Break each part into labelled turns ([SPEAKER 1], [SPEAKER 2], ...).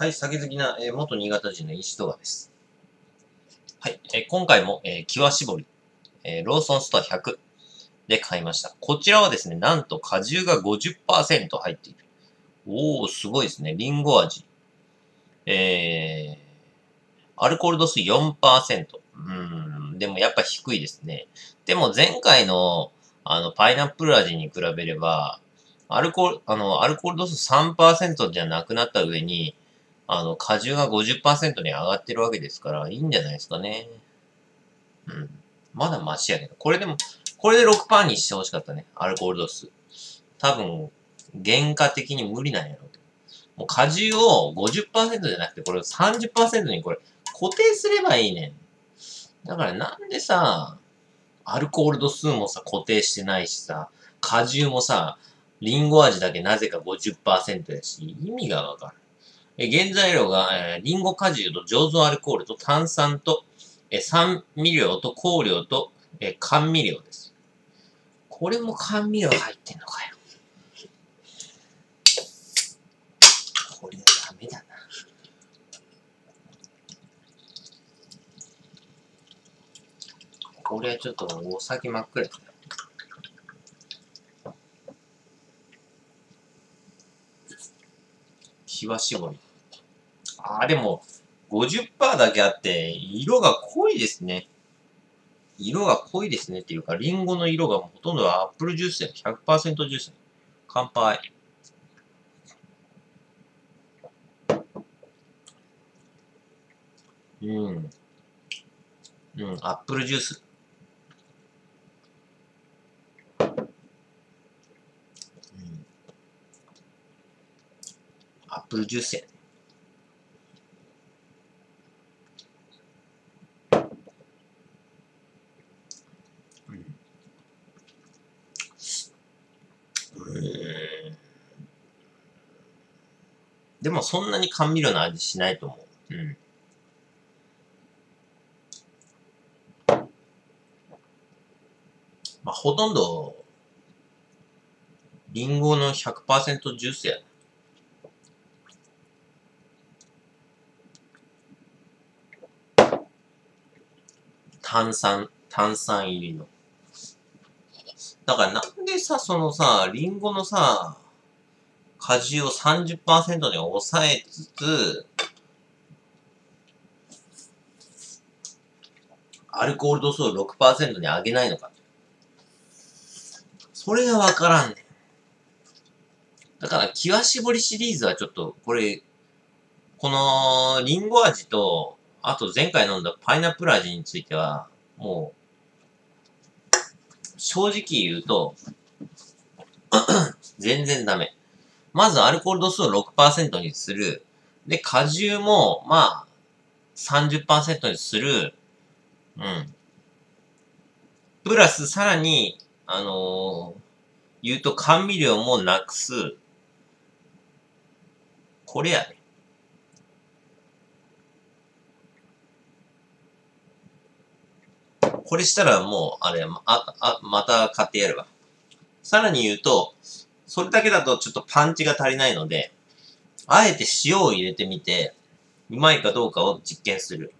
[SPEAKER 1] はい、酒好きな、えー、元新潟人の石戸川です。はい、えー、今回も、えー、キワ絞り、えー、ローソンストア100で買いました。こちらはですね、なんと果汁が50%入っている。おー、すごいですね。リンゴ味。えー、アルコール度数4%。うーん、でもやっぱ低いですね。でも前回の、あの、パイナップル味に比べれば、アルコール、あの、アルコール度数3%じゃなくなった上に、あの、果汁が50%に上がってるわけですから、いいんじゃないですかね。うん。まだマシやけど。これでも、これで6%にしてほしかったね。アルコール度数。多分、原価的に無理なんやろうもう果汁を50%じゃなくて、これを30%にこれ、固定すればいいねん。だからなんでさ、アルコール度数もさ、固定してないしさ、果汁もさ、リンゴ味だけなぜか50%やし、意味がわかる。原材料が、え、リンゴ果汁と醸造アルコールと炭酸と、え、酸味料と香料と、え、甘味料です。これも甘味料入ってんのかよ。これダメだな。これはちょっとお酒真っ暗ですね。日は絞り。ああ、でも、50%だけあって、色が濃いですね。色が濃いですねっていうか、リンゴの色がほとんどアップルジュースで100%ジュース。乾杯。うん。うん、アップルジュース。うんアップルジュースや。でもそんなに甘味料の味しないと思う。うん。まあ、ほとんど、リンゴの100%ジュースや。炭酸、炭酸入りの。だからなんでさ、そのさ、リンゴのさ、果汁を30%に抑えつつ、アルコール度数を6%に上げないのか。それがわからんねん。だから、キワ絞りシリーズはちょっと、これ、この、リンゴ味と、あと前回飲んだパイナップル味については、もう、正直言うと、全然ダメ。まずアルコール度数を6%にする。で、果汁も、まあ、30%にする。うん。プラス、さらに、あのー、言うと甘味料もなくす。これやね。これしたらもう、あれ、あ、あ、また買ってやるわ。さらに言うと、それだけだとちょっとパンチが足りないので、あえて塩を入れてみて、うまいかどうかを実験する。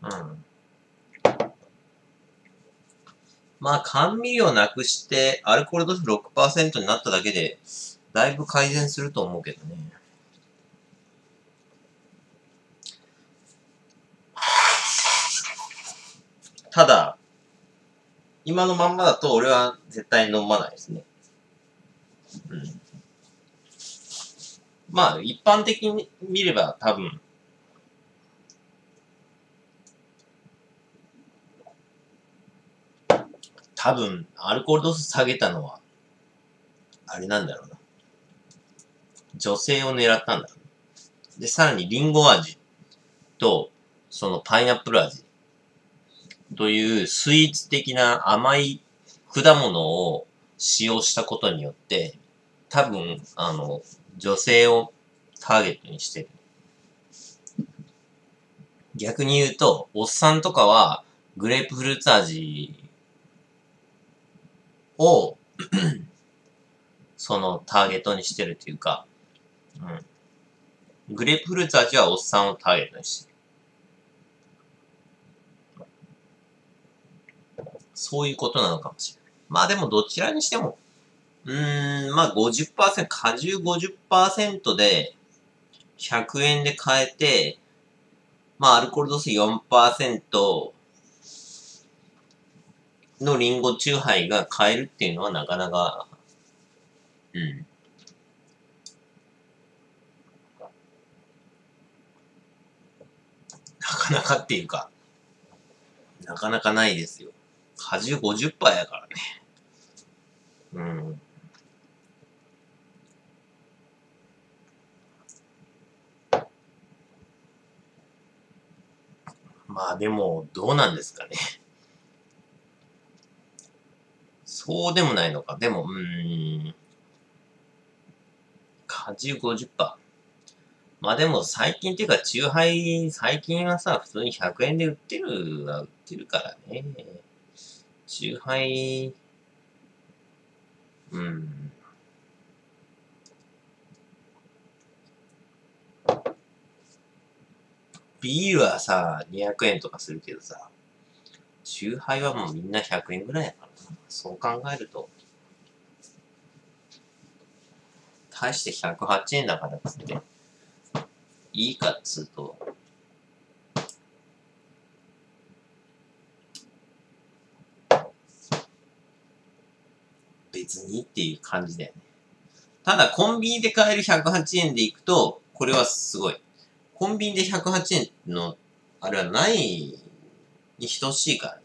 [SPEAKER 1] うん。まあ、甘味料なくして、アルコール度数6%になっただけで、だいぶ改善すると思うけどね。ただ、今のまんまだと俺は絶対飲まないですね。うん。まあ、一般的に見れば多分、多分、アルコール度数下げたのは、あれなんだろうな。女性を狙ったんだろう。で、さらにリンゴ味と、そのパイナップル味。というスイーツ的な甘い果物を使用したことによって、多分、あの、女性をターゲットにしてる。逆に言うと、おっさんとかは、グレープフルーツ味を そのターゲットにしてるっていうか、うん。グレープフルーツ味はおっさんをターゲットにしてる。そういうことなのかもしれない。まあでもどちらにしても、うーん、まあ50%、果汁50%で100円で買えて、まあアルコール度数4%のリンゴチューハイが買えるっていうのはなかなか、うん。なかなかっていうか、なかなかないですよ。果汁50%やからね。うん。まあでも、どうなんですかね。そうでもないのか。でも、うーん。果汁50%。まあでも最近っていうか、チューハイ、最近はさ、普通に100円で売ってるは売ってるからね。チューハイ、うん。ビールはさ、200円とかするけどさ、チューハイはもうみんな100円ぐらいやからな。そう考えると、大して108円だからっつって、いいかっつうと、別にっていう感じだよね。ただ、コンビニで買える108円でいくと、これはすごい。コンビニで108円の、あれはないに等しいからね。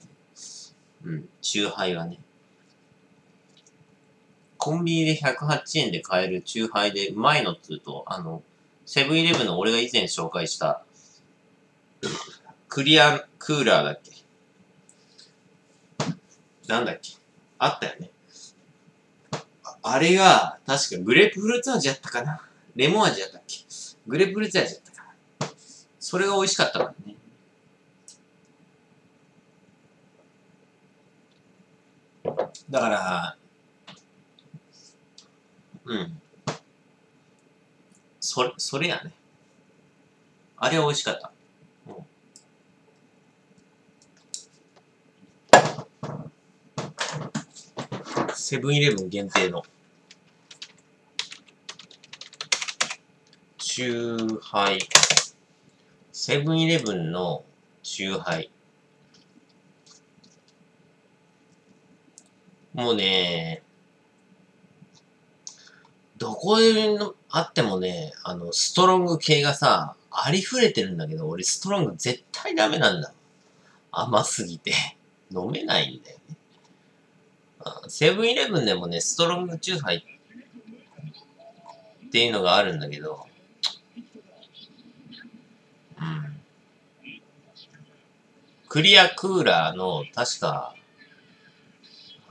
[SPEAKER 1] うん、チューハイはね。コンビニで108円で買えるチューハイでうまいのっつうと、あの、セブンイレブンの俺が以前紹介した、クリアクーラーだっけ？なんだっけ？あったよね。あれが、確かグレープフルーツ味やったかなレモン味やったっけグレープフルーツ味やったかなそれが美味しかったからね。だから、うん。それ、それやね。あれは美味しかった。セブンイレブン限定の、チューハイ。セブンイレブンのチューハイ。もうね、どこであってもね、あの、ストロング系がさ、ありふれてるんだけど、俺ストロング絶対ダメなんだ。甘すぎて。飲めないんだよ。セブンイレブンでもね、ストロングチューハイっていうのがあるんだけど、うん。クリアクーラーの、確か、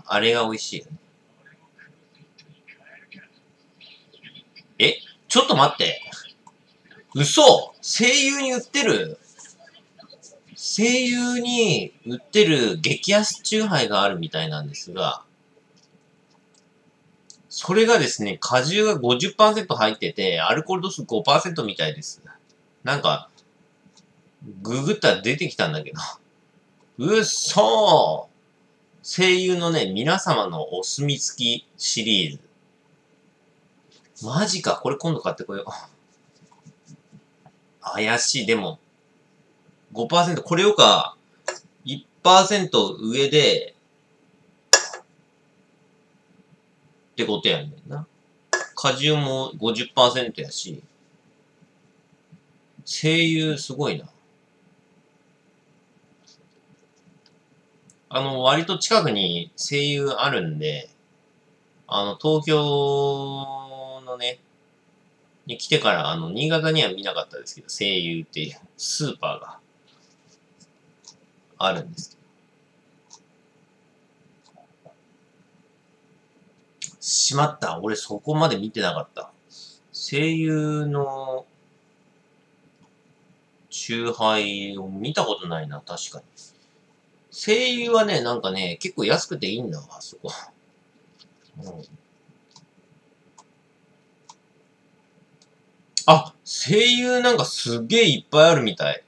[SPEAKER 1] あれが美味しいよね。え？ちょっと待って。嘘声優に売ってる？声優に売ってる激安チューハイがあるみたいなんですが、それがですね、果汁が50%入ってて、アルコール度数5%みたいです。なんか、ググったら出てきたんだけど。うっそー声優のね、皆様のお墨付きシリーズ。マジか、これ今度買ってこよう。怪しい、でも、5%、これよか、1%上で、ってことやねんな。果汁も50%やし、声優すごいな。あの、割と近くに声優あるんで、あの、東京のね、に来てから、あの、新潟には見なかったですけど、声優っていうスーパーがあるんですしまった。俺そこまで見てなかった。声優の、チハイを見たことないな、確かに。声優はね、なんかね、結構安くていいんだわ、あそこ。うん。あ、声優なんかすげえいっぱいあるみたい。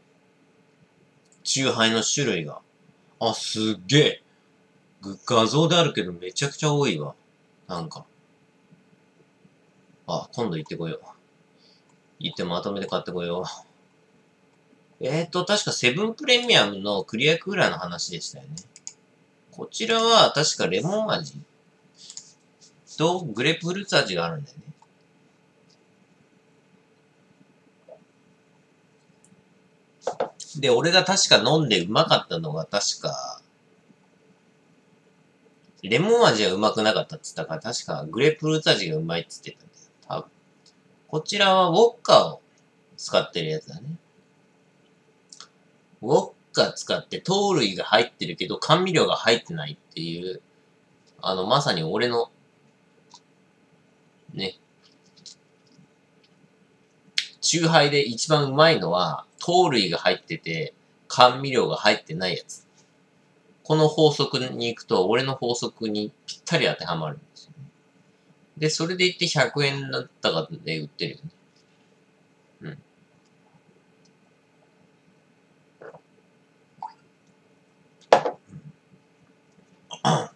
[SPEAKER 1] チューハイの種類が。あ、すげえ。画像であるけどめちゃくちゃ多いわ。なんか。あ、今度行ってこよう。行ってまとめて買ってこよう。えっ、ー、と、確かセブンプレミアムのクリアクーラーの話でしたよね。こちらは確かレモン味とグレープフルーツ味があるんだよね。で、俺が確か飲んでうまかったのが確か、レモン味はうまくなかったって言ったから、確かグレープフルーツ味がうまいって言ってたんだよ。多分。こちらはウォッカを使ってるやつだね。ウォッカ使って糖類が入ってるけど甘味料が入ってないっていう、あの、まさに俺の、ね。チューハイで一番うまいのは、糖類が入ってて、甘味料が入ってないやつ。この法則に行くと、俺の法則にぴったり当てはまるんですよ、ね。で、それで言って100円だったかで売ってるよね。うん。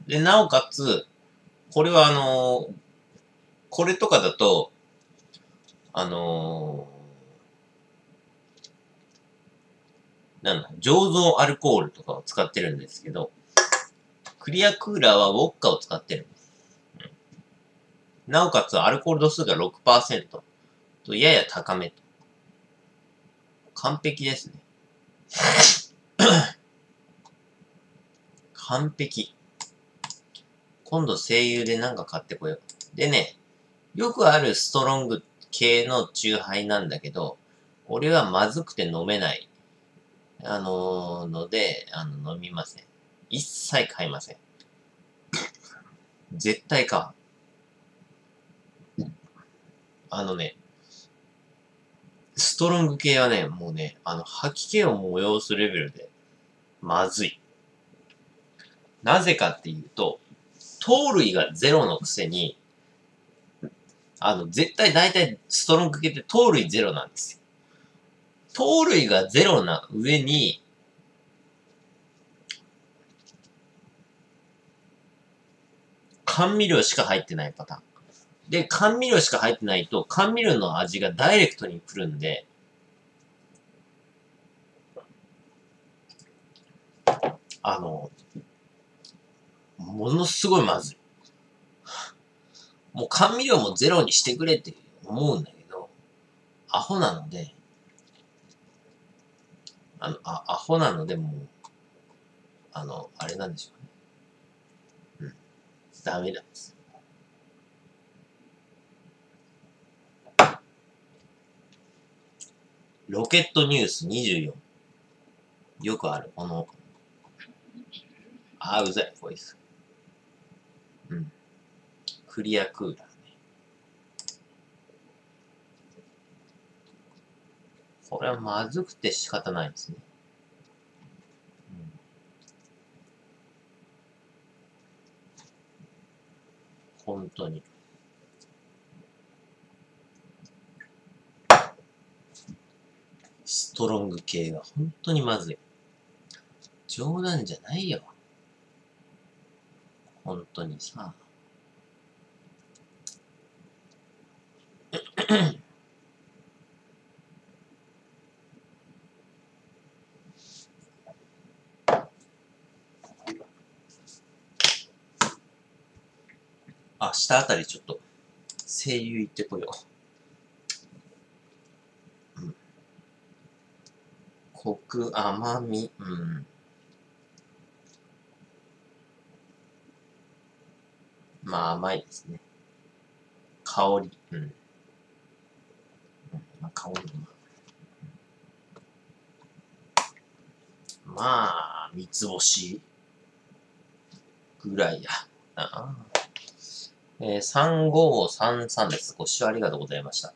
[SPEAKER 1] で、なおかつ、これはあのー、これとかだと、あのーなんだ、醸造アルコールとかを使ってるんですけど、クリアクーラーはウォッカを使ってる。なおかつアルコール度数が6%とやや高めと。完璧ですね。完璧。今度声優でなんか買ってこよう。でね、よくあるストロング系のチューハイなんだけど、俺はまずくて飲めないあの、ので、あの、飲みません。一切買いません。絶対買う。あのね、ストロング系はね、もうね、あの、吐き気を催すレベルで、まずい。なぜかっていうと、糖類がゼロのくせに、あの、絶対大体ストロング系って糖類ゼロなんですよ。糖類がゼロな上に、甘味料しか入ってないパターン。で、甘味料しか入ってないと、甘味料の味がダイレクトに来るんで、あの、ものすごいまずい。もう甘味料もゼロにしてくれって思うんだけど、アホなので、あの、あ、アホなのでも、あの、あれなんでしょうね。うん。ダメなんです。ロケットニュース24。よくある、この、あー、うざい、こいつ。うん。クリアクーラー。これはまずくて仕方ないですね。うん、本当に。ストロング系が本当にまずい。冗談じゃないよ。本当にさ。明日あたりちょっと、声優行ってこよう。うん。コク、甘み、うん。まあ甘いですね。香り、うん。まあ、香りも。まあ、三つ星ぐらいや。なあ。えー、3533です。ご視聴ありがとうございました。